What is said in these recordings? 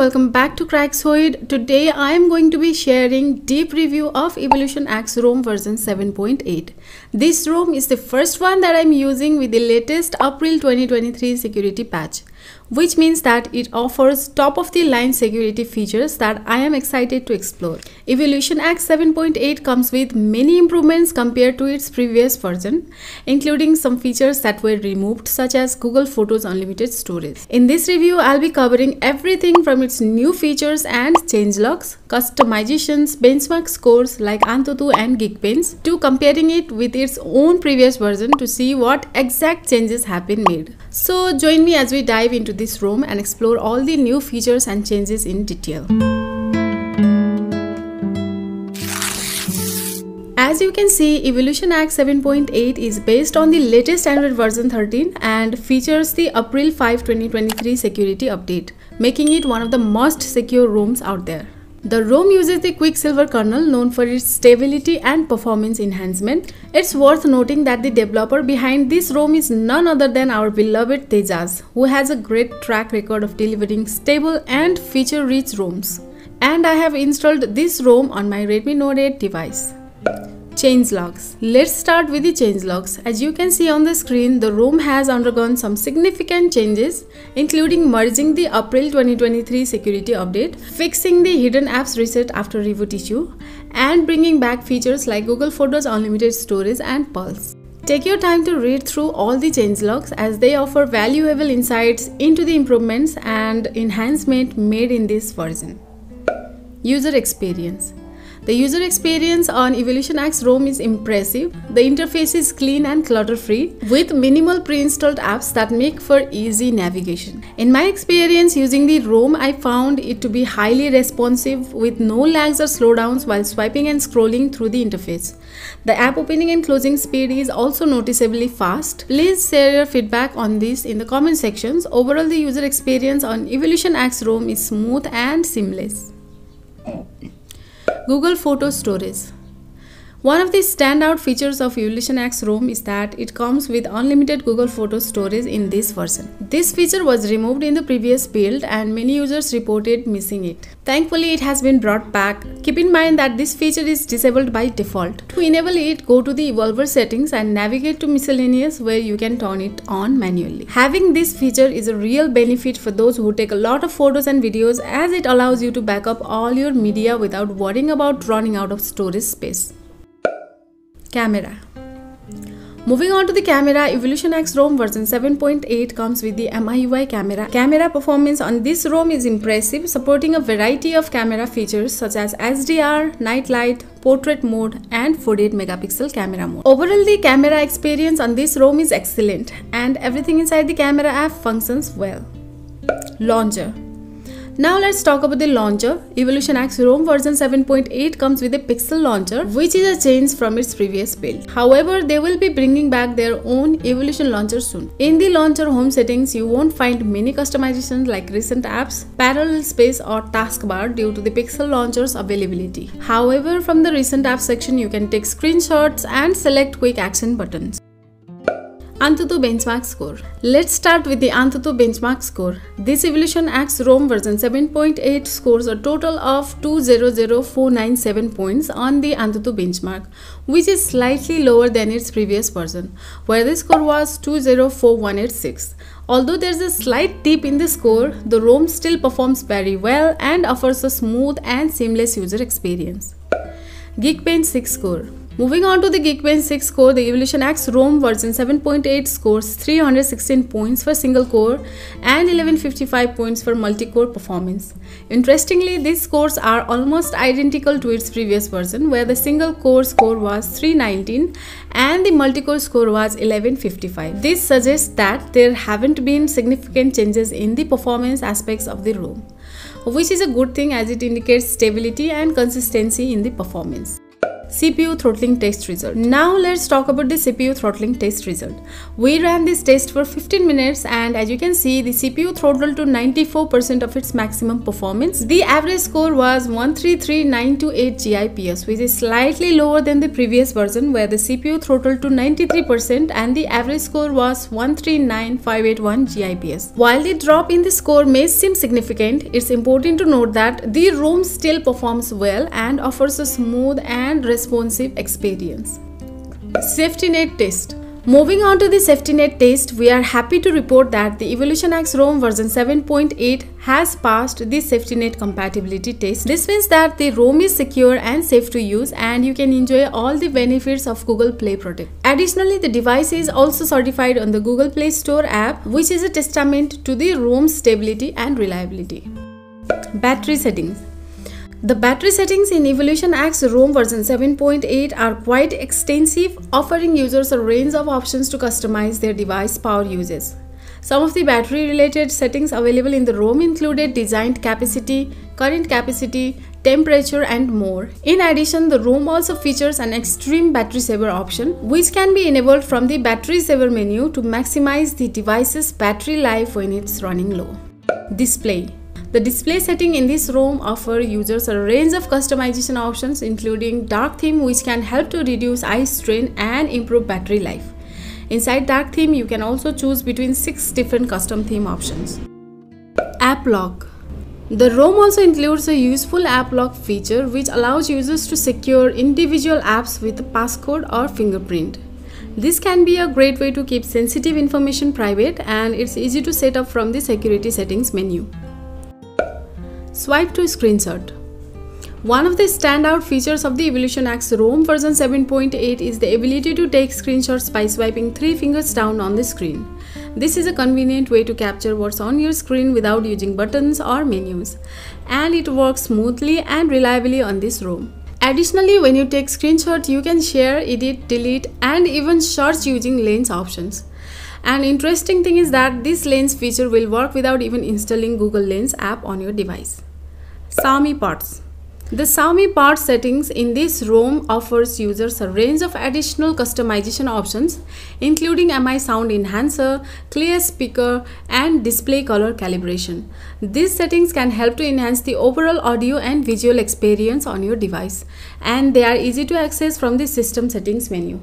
welcome back to Craxoid. Today I am going to be sharing deep review of Evolution X ROM version 7.8. This ROM is the first one that I am using with the latest April 2023 security patch which means that it offers top of the line security features that I am excited to explore. Evolution X 7.8 comes with many improvements compared to its previous version, including some features that were removed such as Google Photos Unlimited Storage. In this review, I'll be covering everything from its new features and changelogs, customizations, benchmark scores like Antutu and Geekbench, to comparing it with its own previous version to see what exact changes have been made. So join me as we dive into this ROM and explore all the new features and changes in detail. As you can see, Evolution X 7.8 is based on the latest Android version 13 and features the April 5, 2023 security update, making it one of the most secure ROMs out there. The ROM uses the Quicksilver kernel known for its stability and performance enhancement. It's worth noting that the developer behind this ROM is none other than our beloved Tejas, who has a great track record of delivering stable and feature-rich ROMs. And I have installed this ROM on my Redmi Note 8 device. Changelogs. Let's start with the changelogs. As you can see on the screen, the room has undergone some significant changes, including merging the April 2023 security update, fixing the hidden apps reset after reboot issue, and bringing back features like Google Photos Unlimited Storage and Pulse. Take your time to read through all the changelogs as they offer valuable insights into the improvements and enhancement made in this version. User experience. The user experience on Evolution X ROM is impressive. The interface is clean and clutter-free with minimal pre-installed apps that make for easy navigation. In my experience using the ROM, I found it to be highly responsive with no lags or slowdowns while swiping and scrolling through the interface. The app opening and closing speed is also noticeably fast. Please share your feedback on this in the comment sections. Overall, the user experience on Evolution X ROM is smooth and seamless. Google Photo Storage. One of the standout features of Evolution X ROM is that it comes with unlimited Google Photos storage in this version. This feature was removed in the previous build and many users reported missing it. Thankfully, it has been brought back. Keep in mind that this feature is disabled by default. To enable it, go to the Evolver settings and navigate to miscellaneous where you can turn it on manually. Having this feature is a real benefit for those who take a lot of photos and videos as it allows you to back up all your media without worrying about running out of storage space. Camera Moving on to the camera, Evolution X ROM version 7.8 comes with the MIUI camera. Camera performance on this ROM is impressive, supporting a variety of camera features such as SDR, night light, portrait mode and 48 megapixel camera mode. Overall, the camera experience on this ROM is excellent and everything inside the camera app functions well. Launcher now let's talk about the launcher. Evolution X ROM version 7.8 comes with a Pixel launcher which is a change from its previous build. However, they will be bringing back their own Evolution launcher soon. In the launcher home settings, you won't find many customizations like recent apps, parallel space or taskbar due to the Pixel launcher's availability. However, from the recent app section, you can take screenshots and select quick action buttons. Antutu benchmark score. Let's start with the Antutu benchmark score. This Evolution X ROM version 7.8 scores a total of 200497 points on the Antutu benchmark, which is slightly lower than its previous version, where the score was 204186. Although there's a slight dip in the score, the ROM still performs very well and offers a smooth and seamless user experience. Geekbench 6 score. Moving on to the Geekbench 6 score, the Evolution X ROM version 7.8 scores 316 points for single core and 1155 points for multi-core performance. Interestingly, these scores are almost identical to its previous version where the single core score was 319 and the multi-core score was 1155. This suggests that there haven't been significant changes in the performance aspects of the ROM, which is a good thing as it indicates stability and consistency in the performance. CPU throttling test result. Now let's talk about the CPU throttling test result. We ran this test for 15 minutes and as you can see the CPU throttled to 94% of its maximum performance. The average score was 133928 GIPS which is slightly lower than the previous version where the CPU throttled to 93% and the average score was 139581 GIPS. While the drop in the score may seem significant, it's important to note that the ROM still performs well and offers a smooth and responsive experience. Safety net test. Moving on to the safety net test, we are happy to report that the Evolution X ROM version 7.8 has passed the safety net compatibility test. This means that the ROM is secure and safe to use and you can enjoy all the benefits of Google Play Protect. Additionally, the device is also certified on the Google Play Store app which is a testament to the ROM's stability and reliability. Battery settings the battery settings in Evolution X ROM version 7.8 are quite extensive, offering users a range of options to customize their device power uses. Some of the battery related settings available in the ROM included designed capacity, current capacity, temperature and more. In addition, the ROM also features an extreme battery saver option which can be enabled from the battery saver menu to maximize the device's battery life when it's running low. Display the display setting in this ROM offer users a range of customization options including dark theme which can help to reduce eye strain and improve battery life. Inside dark theme you can also choose between 6 different custom theme options. App lock the ROM also includes a useful app lock feature which allows users to secure individual apps with a passcode or fingerprint. This can be a great way to keep sensitive information private and it's easy to set up from the security settings menu. Swipe to screenshot. One of the standout features of the Evolution X ROM version 7.8 is the ability to take screenshots by swiping three fingers down on the screen. This is a convenient way to capture what's on your screen without using buttons or menus, and it works smoothly and reliably on this ROM. Additionally, when you take screenshot, you can share, edit, delete, and even search using lens options. An interesting thing is that this lens feature will work without even installing Google Lens app on your device. Xiaomi Parts the Xiaomi Parts settings in this ROM offers users a range of additional customization options including MI sound enhancer, clear speaker and display color calibration. These settings can help to enhance the overall audio and visual experience on your device and they are easy to access from the system settings menu.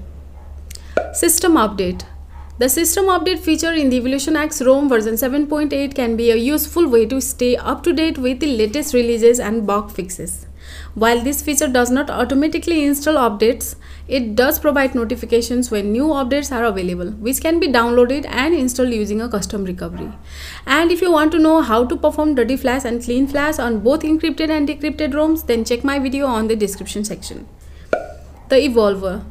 System update the system update feature in the Evolution X ROM version 7.8 can be a useful way to stay up to date with the latest releases and bug fixes. While this feature does not automatically install updates, it does provide notifications when new updates are available, which can be downloaded and installed using a custom recovery. And if you want to know how to perform dirty flash and clean flash on both encrypted and decrypted ROMs, then check my video on the description section. The Evolver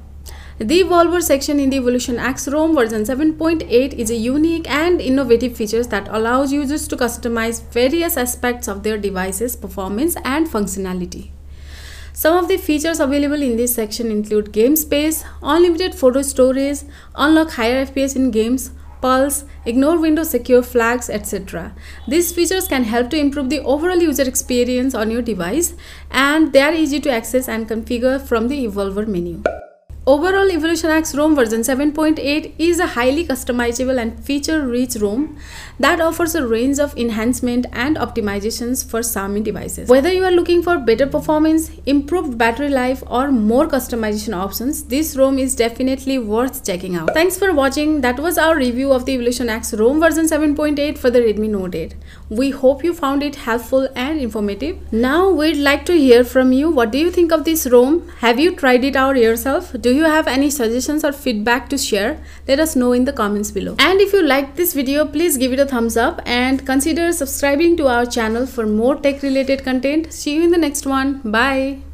the Evolver section in the Evolution X ROM version 7.8 is a unique and innovative feature that allows users to customize various aspects of their device's performance and functionality. Some of the features available in this section include game space, unlimited photo storage, unlock higher FPS in games, pulse, ignore Windows secure flags, etc. These features can help to improve the overall user experience on your device and they are easy to access and configure from the Evolver menu. Overall, Evolution X ROM version 7.8 is a highly customizable and feature-rich ROM that offers a range of enhancement and optimizations for Xiaomi devices. Whether you are looking for better performance, improved battery life or more customization options, this ROM is definitely worth checking out. Thanks for watching. That was our review of the Evolution X ROM version 7.8 for the Redmi Note 8. We hope you found it helpful and informative. Now we'd like to hear from you. What do you think of this ROM? Have you tried it out yourself? Do you have any suggestions or feedback to share, let us know in the comments below. And if you liked this video, please give it a thumbs up and consider subscribing to our channel for more tech related content. See you in the next one. Bye.